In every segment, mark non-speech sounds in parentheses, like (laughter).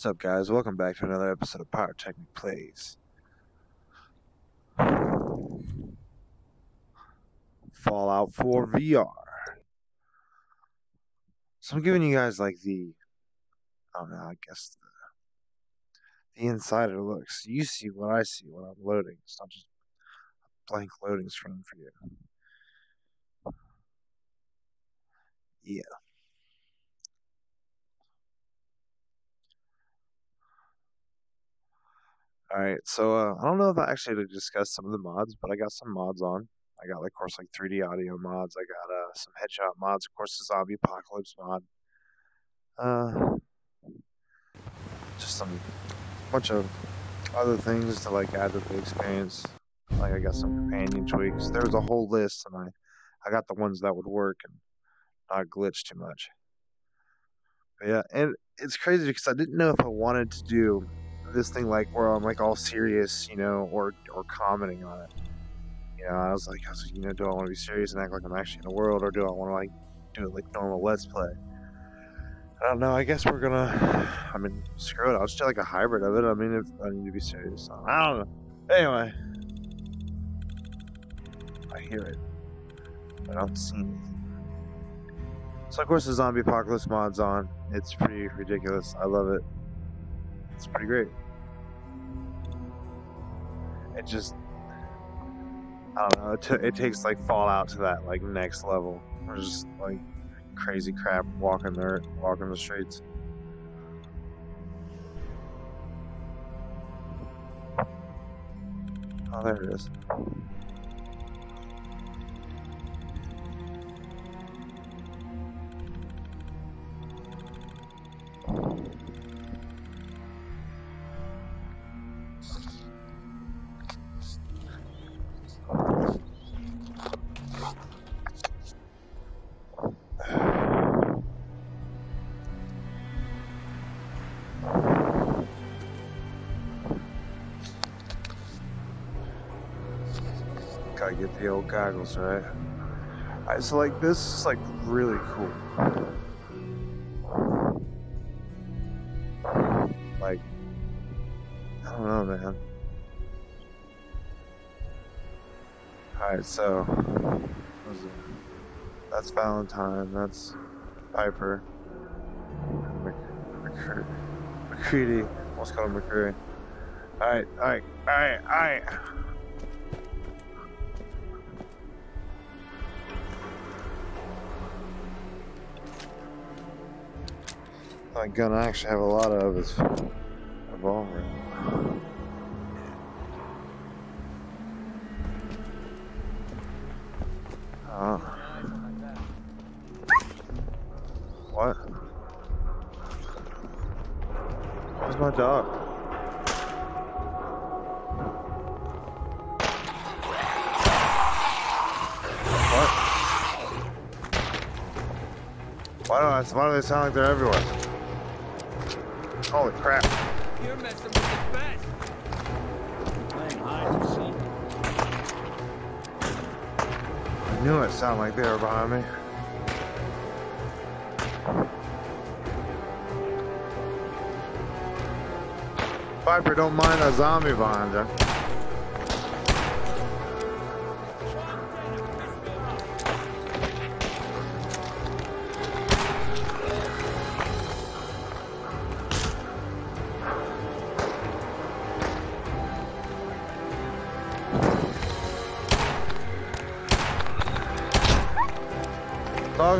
What's up, guys? Welcome back to another episode of Pyrotechnic Plays. Fallout 4 VR. So I'm giving you guys like the, I don't know, I guess the, the insider looks. You see what I see when I'm loading. It's not just a blank loading screen for you. Yeah. All right, so uh, I don't know if I actually discussed some of the mods, but I got some mods on. I got, like, of course, like 3D audio mods. I got uh, some headshot mods, of course, the zombie apocalypse mod. Uh, just some bunch of other things to like add to the experience. Like I got some companion tweaks. There was a whole list, and I I got the ones that would work and not glitch too much. But yeah, and it's crazy because I didn't know if I wanted to do this thing like where I'm like all serious, you know, or or commenting on it. You know, I was like, I was like, you know, do I want to be serious and act like I'm actually in the world, or do I want to like do it like normal Let's Play? I don't know. I guess we're gonna. I mean, screw it. I'll just do like a hybrid of it. I mean, if I need to be serious, I don't know. Anyway, I hear it, but I don't see anything. So of course the zombie apocalypse mod's on. It's pretty ridiculous. I love it. It's pretty great. It just, I don't know. It, t- it takes like Fallout to that like next level. There's just like crazy crap walking there, walking the streets. Oh, there it is. Goggles, right? Alright, so like this is like really cool. Like, I don't know, man. So what is it? that's Valentine, that's Piper, Mc, McCur- MacCready, almost called him McCready. Alright, alright, alright, alright. That gun I actually have a lot of is revolver. Oh. What? Where's my dog? What? Why do I, why do they sound like they're everywhere? Holy crap. You're messing with the best. I knew it sounded like they were behind me. Piper, don't mind a zombie behind you.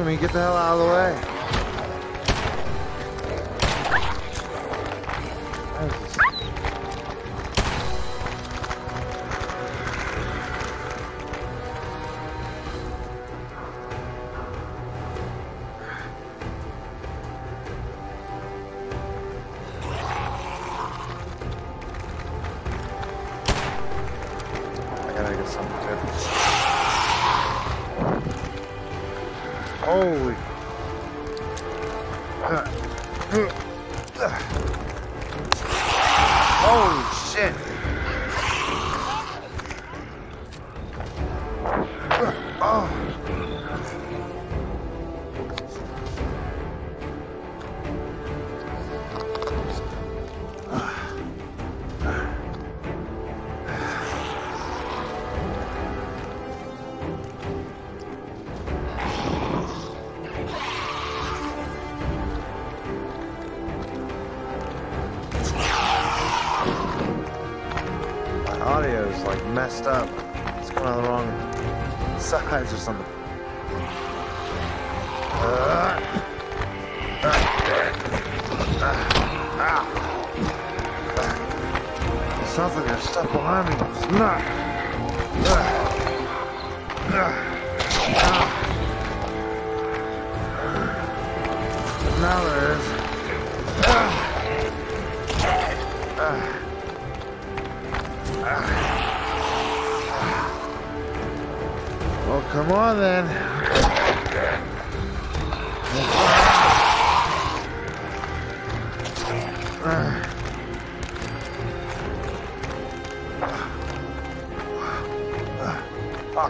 Dog me, get the hell out of the way. Oh. Audio is like messed up sides or something. Oh,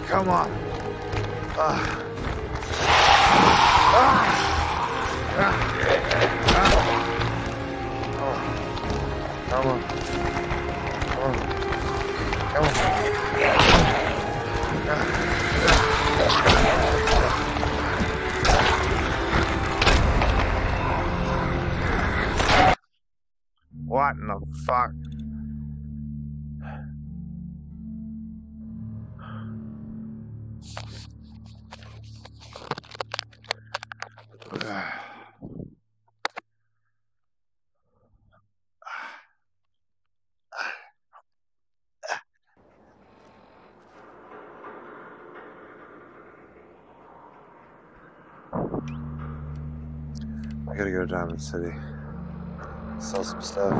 come on. Ah. I gotta go to Diamond City. Sell some stuff.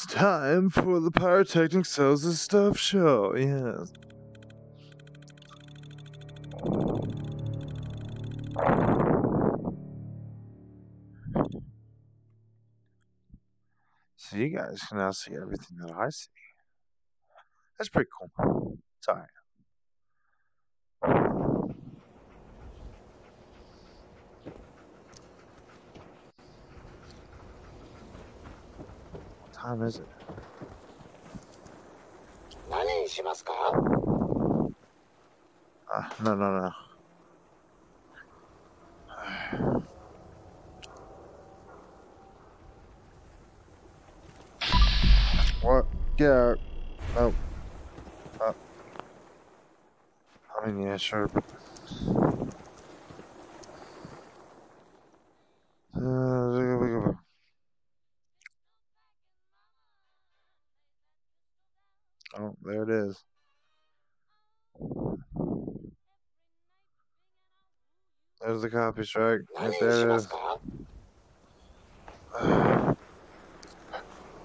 It's time for the Pyrotechnic Sells His Stuff show. Yes. So you guys can now see everything that I see. That's pretty cool. It's time is it? 何にしますか Ah, no, no, no. What? Get out. No. Uh, I mean, yeah, sure, but. There's the copy strike. Right there it is. (sighs)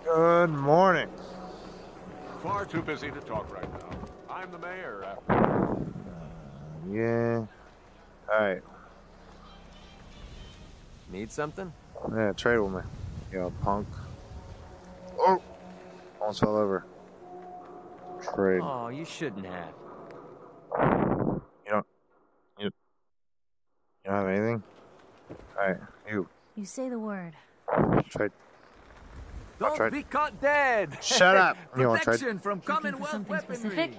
Good morning. Far too busy to talk right now. I'm the mayor. After... yeah. All right. Need something? Yeah, trade with me. You know, punk. Oh, almost fell over. Trade. Oh, you shouldn't have. Don't have anything? Alright, you. You say the word. Trade. Don't tried- be caught dead. Shut up. You want to trade? Protection from Looking Commonwealth something weaponry. specific?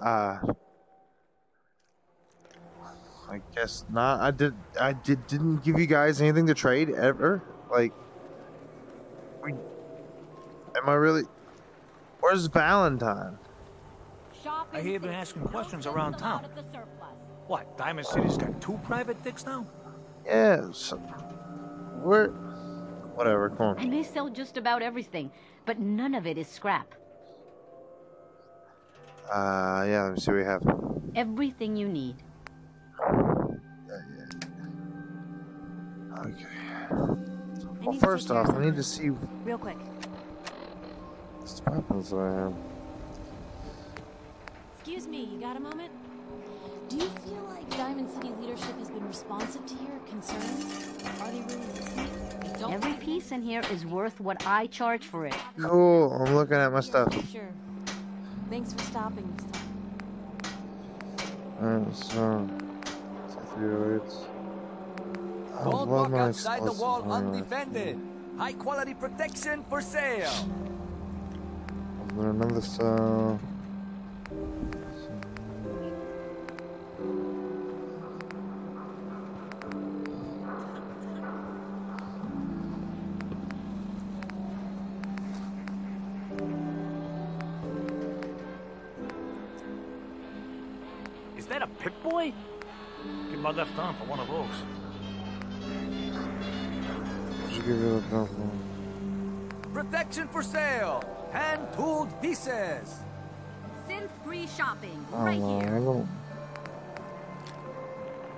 Uh. I guess not. I did. I did. Didn't give you guys anything to trade ever. Like, we. Am I really? Where's Valentine? I hear you've been asking questions around town. What, Diamond City's got two private dicks now? Yes. Where? Whatever. Come on. I may sell just about everything, but none of it is scrap. Uh, yeah. Let me see what we have. Everything you need. Yeah, yeah. Okay. Well, first off, I need to see Real quick. these weapons that I have. Excuse me, you got a moment? Do you feel like Diamond City leadership has been responsive to your concerns? Are they really listening? Don't Every piece in here is worth what I charge for it. Cool. I'm looking at my stuff. Sure. Thanks for stopping this time. Alright, so. Three I Don't walk outside the wall Alright. undefended. High quality protection for sale. And then another cell. Get left arm for one of those. Just give you a couple. Protection for sale. Hand tooled pieces. Synth-free shopping, Oh, right no, I here. don't.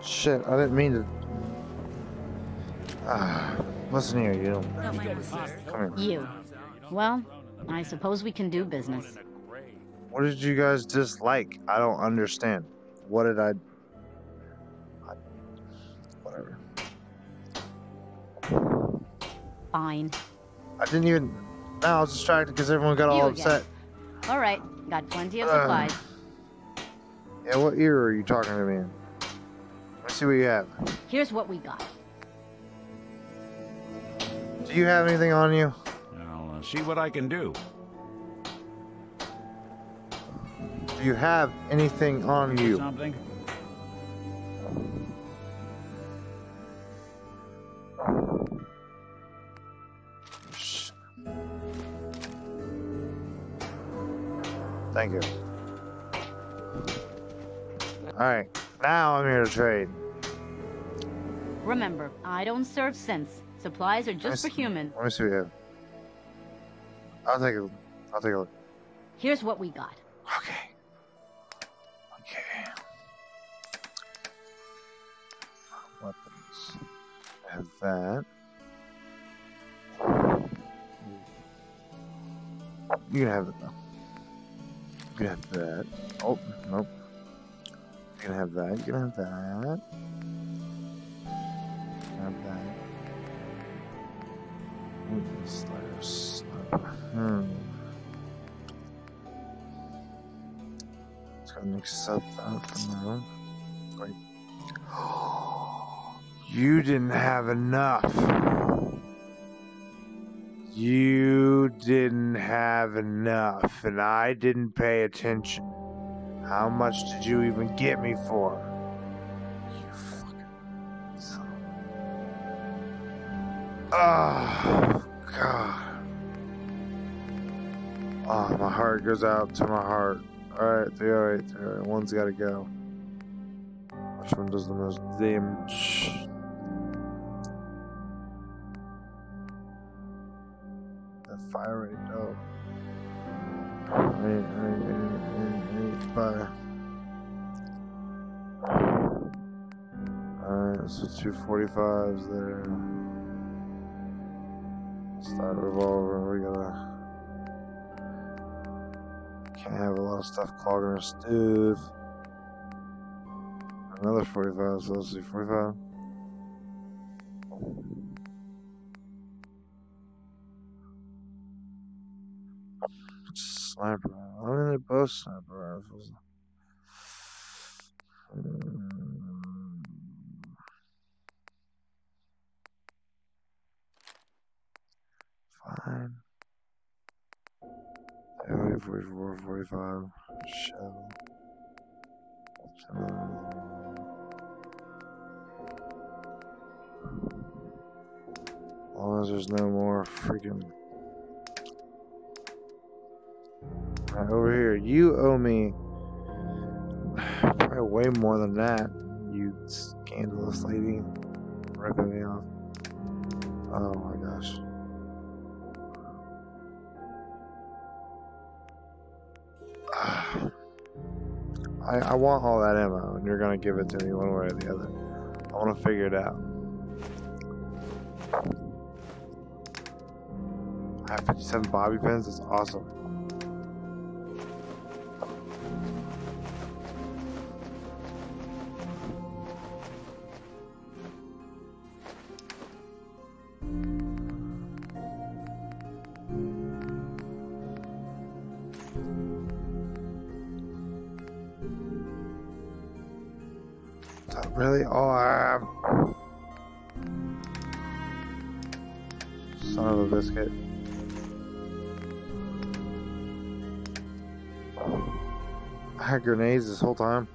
Shit, I didn't mean to. Ah, listen here, you. Come here. You. Well, I suppose we can do business. What did you guys dislike? I don't understand. What did I? I Fine. I didn't even. Now I was distracted because everyone got all You again. upset. All right, got plenty of Uh. supplies. Yeah, what ear are you talking to me in? Let's see what you have. Here's what we got. Do you have anything on you? I'll uh, see what I can do. Do you have anything on you? Something? Thank you. Alright, now I'm here to trade. Remember, I don't serve synths. Supplies are just for humans. Let me see what you have. I'll take a I'll take a look. Here's what we got. Okay. Okay. Weapons. I have that. You can have it though. You have that. Oh, nope. You can have that. You can have that. Have that. Ooh, Slayer sniper. Hmm. Just gotta mix up that for now. Wait. (gasps) You didn't have enough. You didn't have enough, and I didn't pay attention. How much did you even get me for? You fucking son. Oh, ah, God. Oh, my heart goes out to my heart. Alright, 308, 308. One's gotta go. Which one does the most damage? Rate, oh. Eight, eight, eight, eight, eight, fire. Alright, so two 45s there. Start revolver, we gotta. Can't have a lot of stuff clogging our stove. Another 45, so let's see, 45. Sniper. I mean, they're both sniper rifles. Fine. Area 44, 45. Shell. Hmm. As long as there's no more freaking. Over here, you owe me probably way more than that. You scandalous lady, ripping me off. Oh my gosh. (sighs) I, I want all that ammo, and you're gonna give it to me one way or the other. I want to figure it out. I have 57 bobby pins. That's awesome. Grenades this whole time.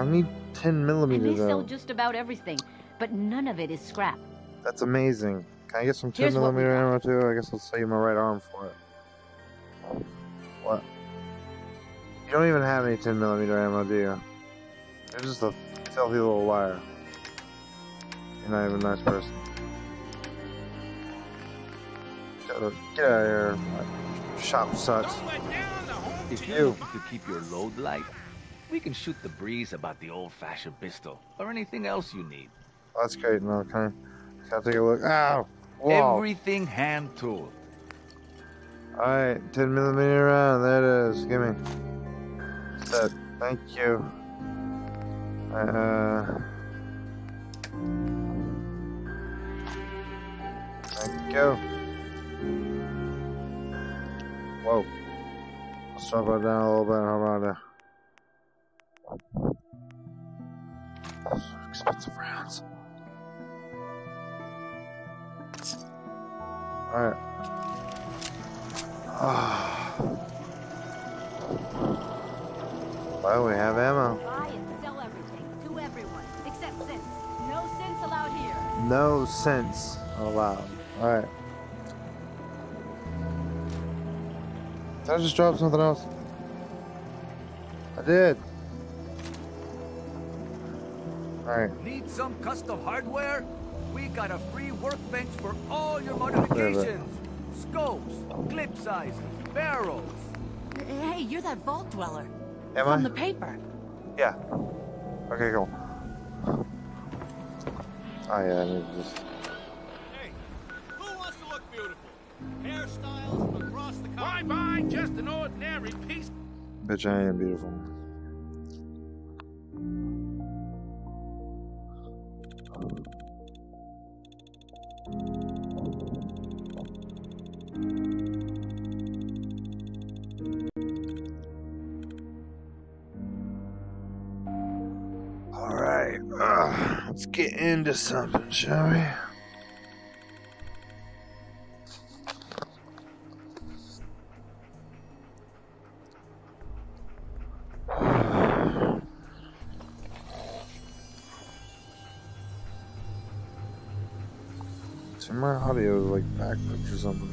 I need 10 And millimeter they sell just about everything, but none of it is scrap. That's amazing. Can I get some 10 Here's millimeter ammo too? I guess I'll save my right arm for it. What? You don't even have any 10 millimeter ammo, do you? You're just a filthy little liar. You're not even a nice person. Get out get out of here. Shop sucks. If you're You. to keep your load light, we can shoot the breeze about the old-fashioned pistol or anything else you need. That's great. No, can I, can I take a look? Ow! Whoa! Everything hand-tooled. Alright, 10 millimeter round. There it is. Give me. Set. Thank you. Uh. Thank you. Whoa. Let's drop it down a little bit. How about that? Expensive rounds. Alright. Ah. well, we have ammo. Buy and sell everything to everyone, except synths. No synths allowed here. No synths allowed. Alright. Did I just drop something else? I did. Alright. Need some custom hardware? We got a free workbench for all your modifications. Scopes, clip sizes, barrels. Hey, you're that vault dweller. Am From I? the paper. Yeah. Okay, cool. Oh yeah, I need to just. Hey, who wants to look beautiful? Hairstyles across the country. Why buy just an ordinary piece? Bitch, I am beautiful. Alright, uh, let's get into something, shall we? Is like backwards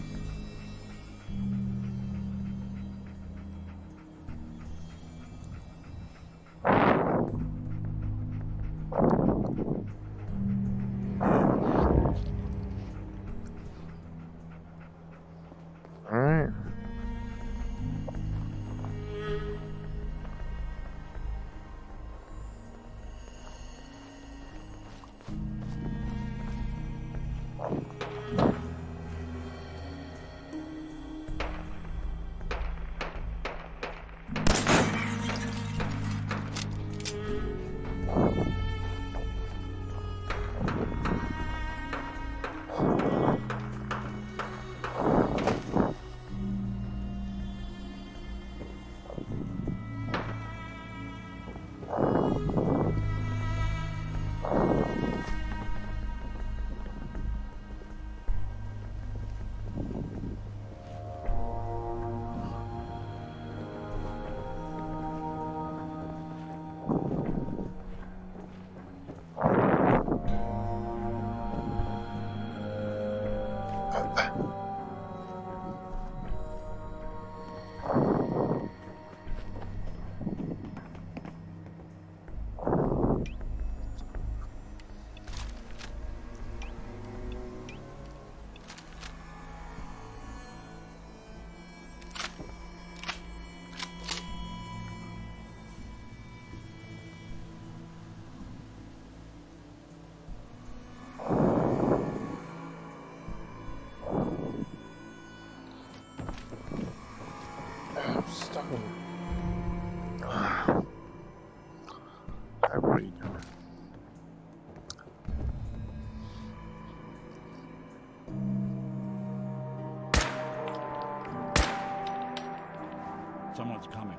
Someone's coming.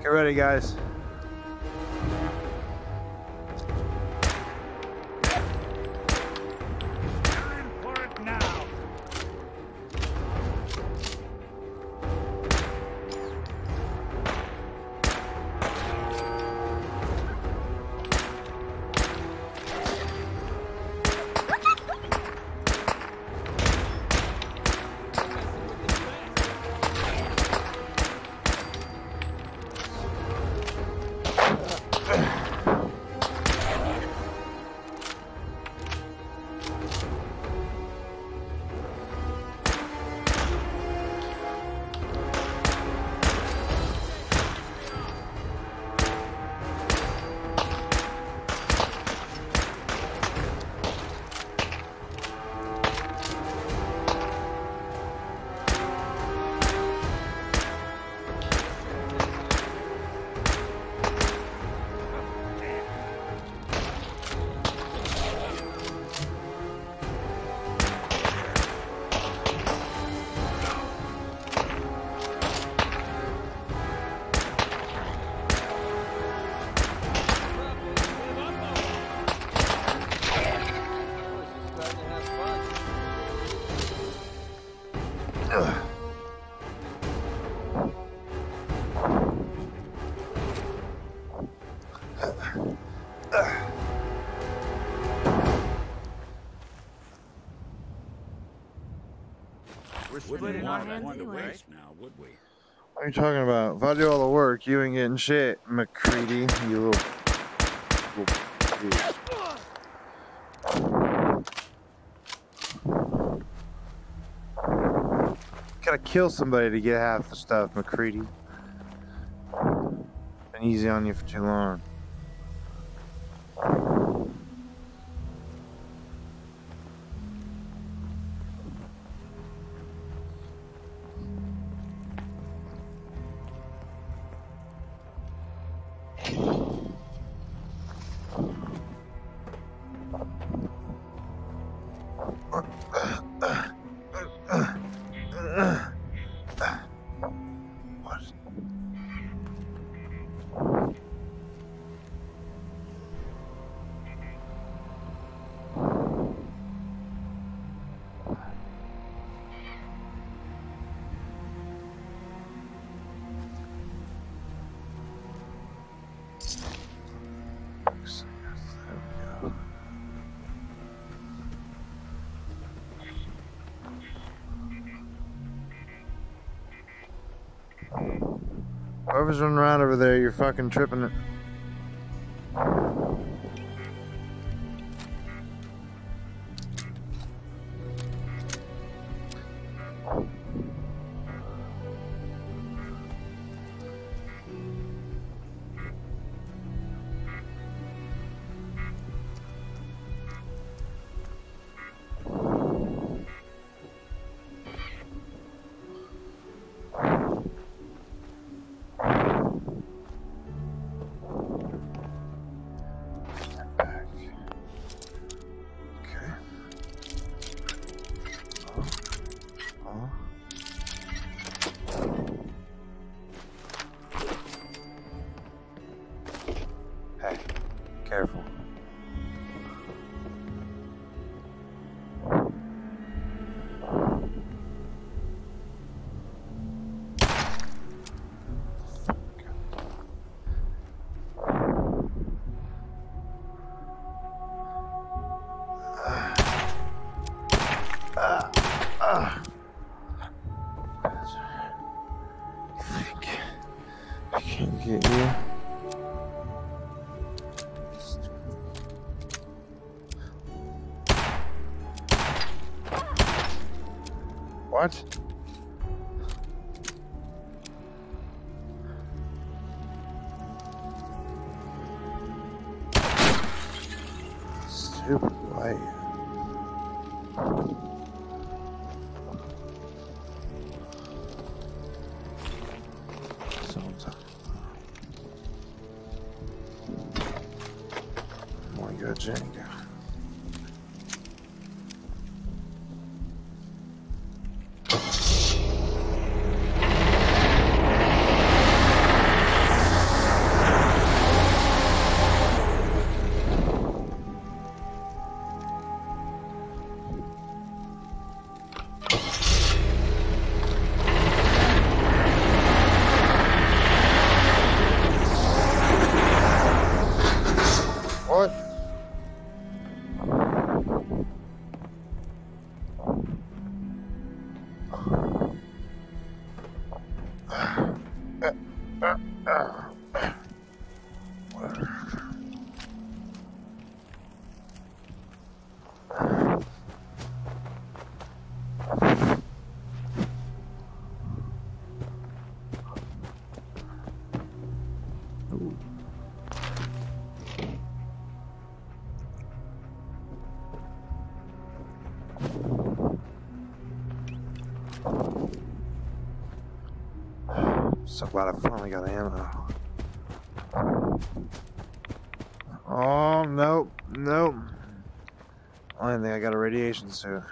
Get ready, guys. Wouldn't splitting want our one to anyway. waste now, would we? What are you talking about? If I do all the work, you ain't getting shit, MacCready. You little. little bitch. Gotta kill somebody to get half the stuff, MacCready. Been easy on you for too long. Whoever's running around over there, you're fucking tripping it. Get you. What? So glad I finally got ammo. Oh, nope, nope. I don't think I got a radiation suit.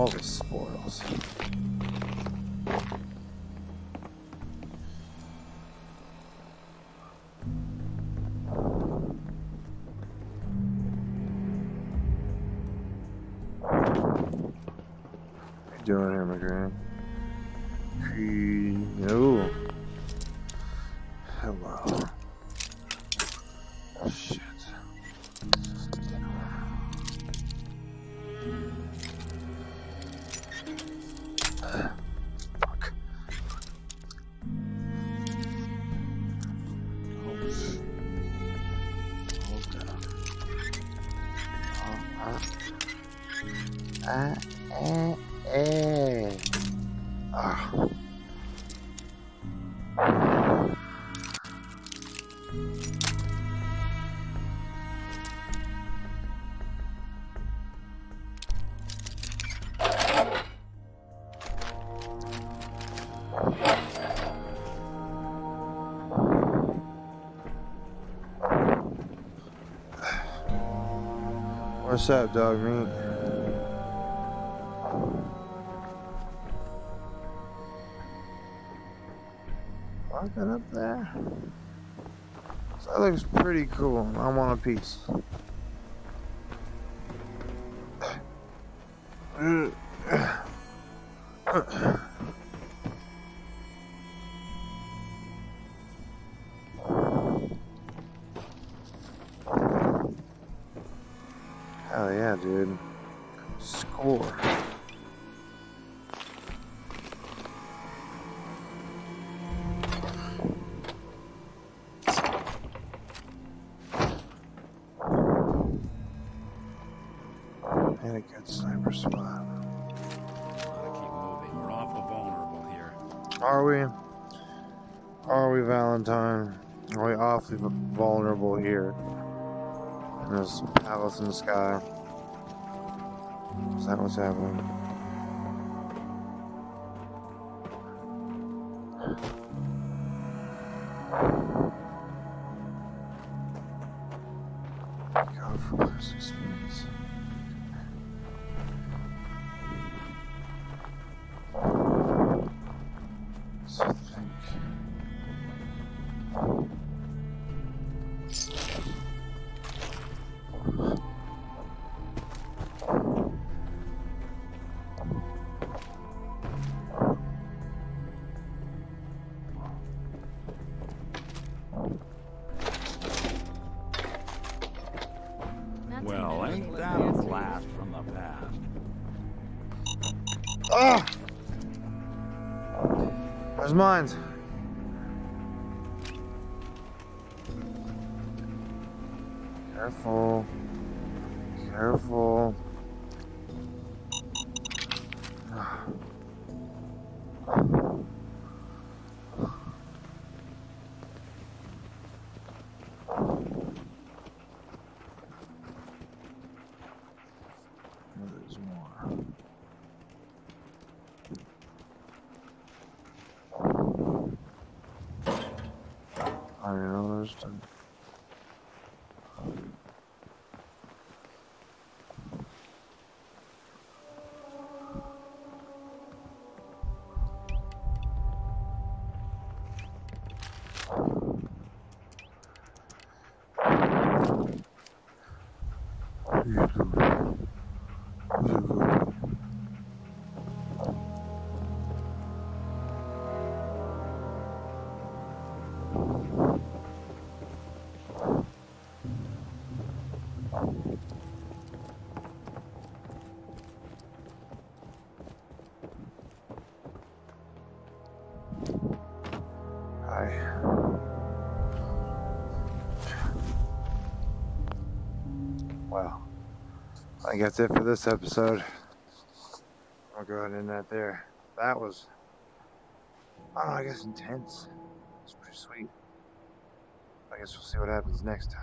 All the spoils. Doing here. Uh, uh, uh. Ah. What's up, dog that looks pretty cool. I want a piece. Hell yeah, dude. Score. Vulnerable here? There's this palace in the sky? Is that what's happening? There's mines. I think that's it for this episode. I'll go ahead and end that there. That was, I don't know, I guess intense. It's pretty sweet. I guess we'll see what happens next time.